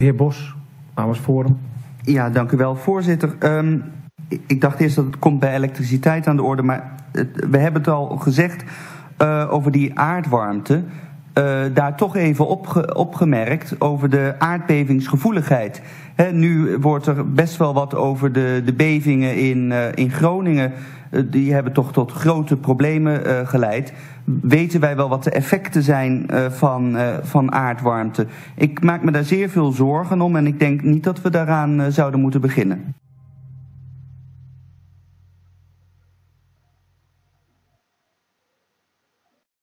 heer Bos, namens Forum. Ja, dank u wel, voorzitter. Ehm, ik dacht eerst dat het komt bij elektriciteit aan de orde, maar we hebben het al gezegd uh, over die aardwarmte. Uh, daar toch even opge opgemerkt over de aardbevingsgevoeligheid. He, nu wordt er best wel wat over de, de bevingen in, uh, in Groningen. Uh, die hebben toch tot grote problemen geleid. Weten wij wel wat de effecten zijn van, van aardwarmte? Ik maak me daar zeer veel zorgen om en ik denk niet dat we daaraan zouden moeten beginnen.